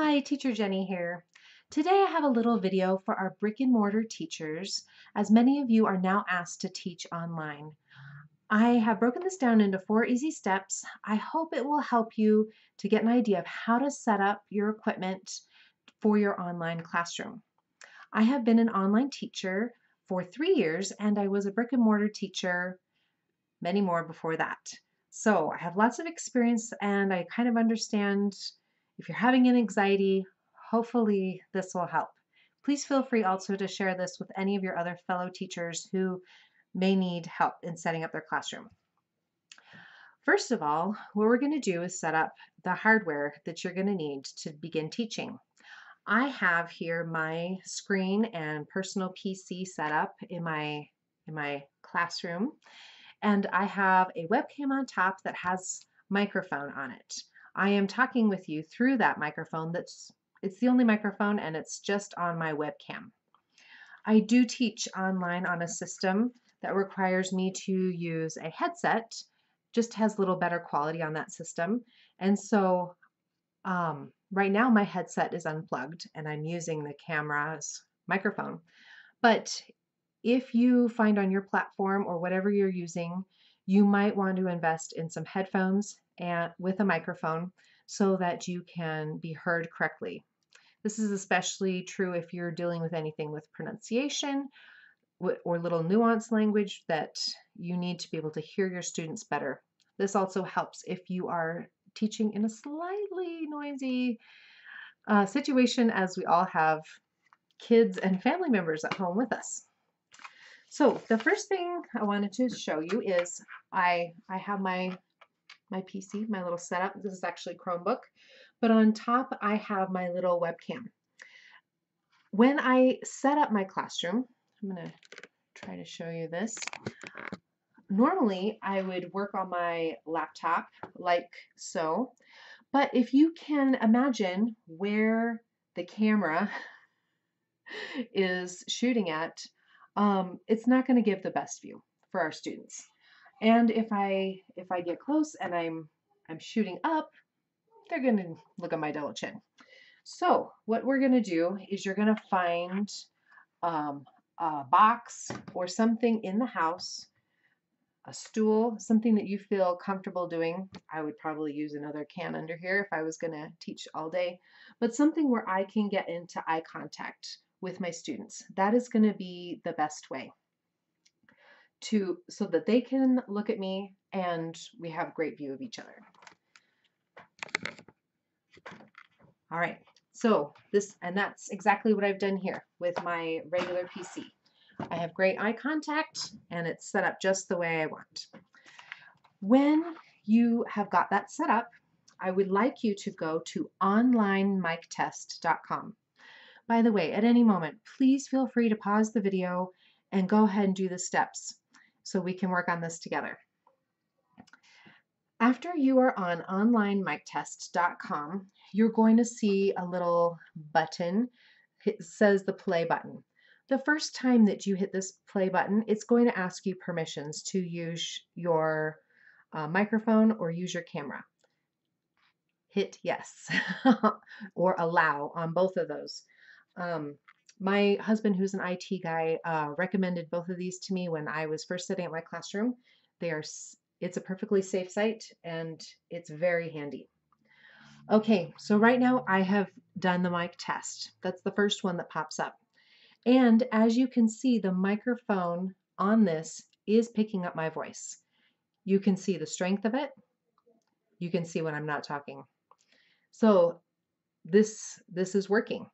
Hi, Teacher Jennie here. Today I have a little video for our brick and mortar teachers, as many of you are now asked to teach online. I have broken this down into four easy steps. I hope it will help you to get an idea of how to set up your equipment for your online classroom. I have been an online teacher for three years and I was a brick and mortar teacher many more before that. So I have lots of experience and I kind of understand if you're having an anxiety, hopefully this will help. Please feel free also to share this with any of your other fellow teachers who may need help in setting up their classroom. First of all, what we're going to do is set up the hardware that you're going to need to begin teaching. I have here my screen and personal PC set up in my in my classroom and I have a webcam on top that has microphone on it. I am talking with you through that microphone that's it's the only microphone and it's just on my webcam. I do teach online on a system that requires me to use a headset, just has a little better quality on that system. And so um, right now my headset is unplugged and I'm using the camera's microphone. But if you find on your platform or whatever you're using, you might want to invest in some headphones and with a microphone so that you can be heard correctly. This is especially true if you're dealing with anything with pronunciation or little nuanced language that you need to be able to hear your students better. This also helps if you are teaching in a slightly noisy uh, situation as we all have kids and family members at home with us. So the first thing I wanted to show you is I, I have my, my PC, my little setup. This is actually Chromebook, but on top I have my little webcam. When I set up my classroom, I'm going to try to show you this. Normally I would work on my laptop like so, but if you can imagine where the camera is shooting at, um, it's not going to give the best view for our students. And if I if I get close and I'm I'm shooting up, they're going to look at my double chin. So what we're going to do is you're going to find um, a box or something in the house, a stool, something that you feel comfortable doing. I would probably use another can under here if I was going to teach all day, but something where I can get into eye contact with my students. That is going to be the best way to so that they can look at me and we have great view of each other. All right, so this, and that's exactly what I've done here with my regular PC. I have great eye contact and it's set up just the way I want. When you have got that set up, I would like you to go to onlinemictest.com. By the way, at any moment, please feel free to pause the video and go ahead and do the steps so we can work on this together. After you are on onlinemictest.com, you're going to see a little button. It says the play button. The first time that you hit this play button, it's going to ask you permissions to use your uh, microphone or use your camera. Hit yes or allow on both of those. Um, my husband, who's an IT guy, uh, recommended both of these to me when I was first setting up my classroom. They are, it's a perfectly safe site and it's very handy. Okay, so right now I have done the mic test. That's the first one that pops up. And as you can see, the microphone on this is picking up my voice. You can see the strength of it. You can see when I'm not talking. So this, this is working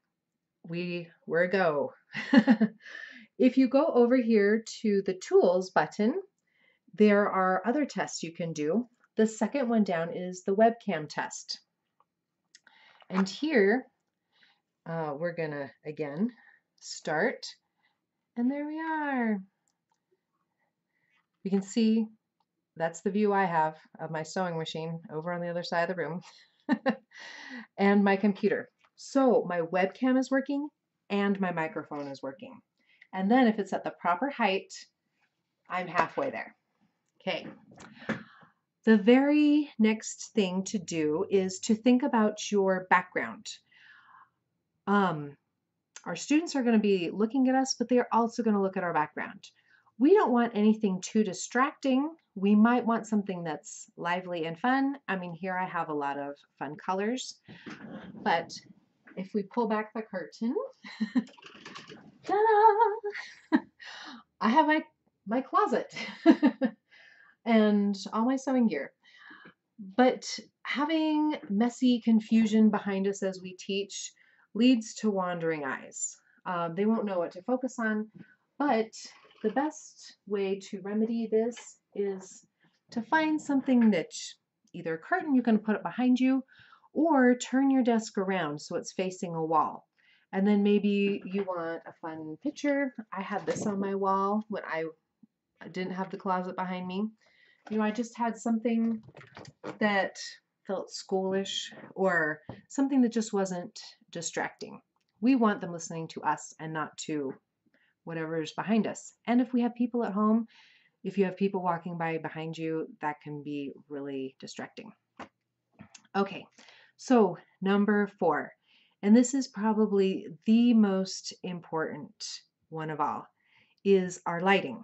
we we're go. if you go over here to the tools button, there are other tests you can do. The second one down is the webcam test. And here, uh, we're gonna, again, start. And there we are. You can see that's the view I have of my sewing machine over on the other side of the room and my computer. So my webcam is working and my microphone is working. And then if it's at the proper height, I'm halfway there. Okay. The very next thing to do is to think about your background. Um, our students are going to be looking at us, but they're also going to look at our background. We don't want anything too distracting. We might want something that's lively and fun. I mean, here I have a lot of fun colors, but if we pull back the curtain, ta-da! I have my, my closet and all my sewing gear. But having messy confusion behind us as we teach leads to wandering eyes. Um, they won't know what to focus on, but the best way to remedy this is to find something niche, either a curtain you can put it behind you, or turn your desk around so it's facing a wall. And then maybe you want a fun picture. I had this on my wall when I didn't have the closet behind me. You know, I just had something that felt schoolish or something that just wasn't distracting. We want them listening to us and not to whatever's behind us. And if we have people at home, if you have people walking by behind you, that can be really distracting. Okay, so number four, and this is probably the most important one of all, is our lighting.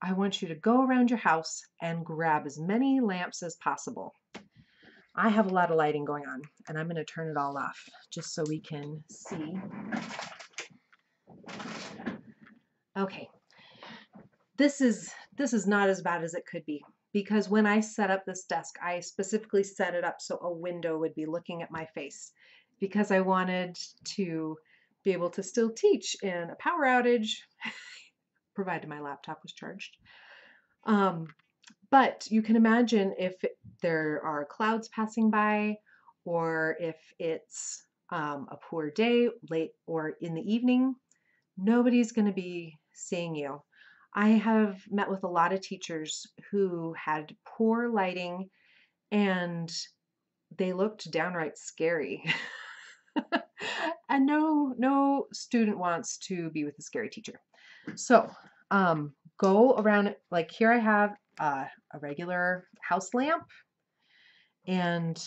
I want you to go around your house and grab as many lamps as possible. I have a lot of lighting going on and I'm going to turn it all off just so we can see. Okay. This is this is not as bad as it could be because when I set up this desk, I specifically set it up so a window would be looking at my face because I wanted to be able to still teach in a power outage, provided my laptop was charged. Um, but you can imagine if there are clouds passing by or if it's um, a poor day, late or in the evening, nobody's going to be seeing you. I have met with a lot of teachers who had poor lighting and they looked downright scary. and no no student wants to be with a scary teacher. So um, go around like here I have a regular house lamp and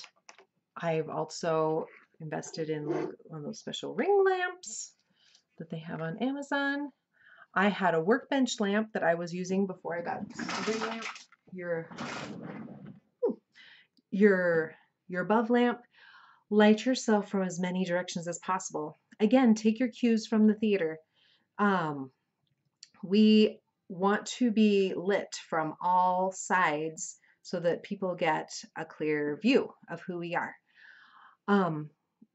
I've also invested in like one of those special ring lamps that they have on Amazon. I had a workbench lamp that I was using before I got lamp. Your your your above lamp. Light yourself from as many directions as possible. Again, take your cues from the theater. Um, we want to be lit from all sides so that people get a clear view of who we are. Um,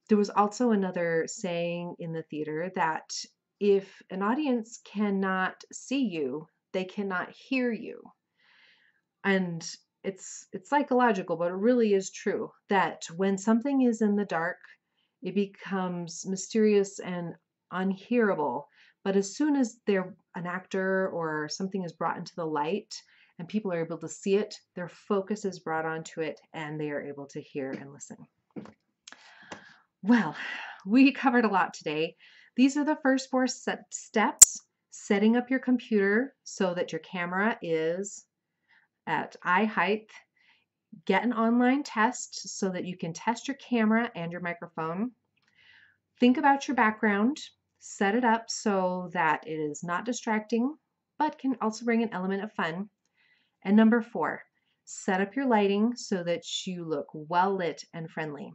there was also another saying in the theater that if an audience cannot see you, they cannot hear you. And it's it's psychological, but it really is true that when something is in the dark, it becomes mysterious and unhearable. But as soon as they're an actor or something is brought into the light and people are able to see it, their focus is brought onto it and they are able to hear and listen. Well, we covered a lot today. These are the first four steps. Setting up your computer so that your camera is at eye height. Get an online test so that you can test your camera and your microphone. Think about your background set it up so that it is not distracting, but can also bring an element of fun. And number four, set up your lighting so that you look well lit and friendly.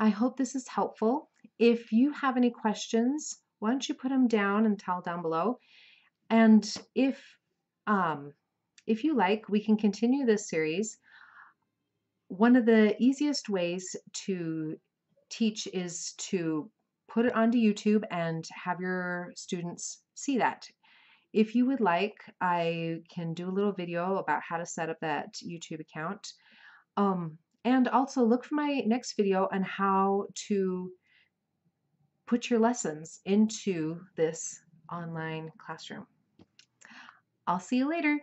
I hope this is helpful. If you have any questions, why don't you put them down and tell down below. And if um, if you like, we can continue this series. One of the easiest ways to teach is to put it onto YouTube and have your students see that. If you would like, I can do a little video about how to set up that YouTube account. Um, and also look for my next video on how to put your lessons into this online classroom. I'll see you later.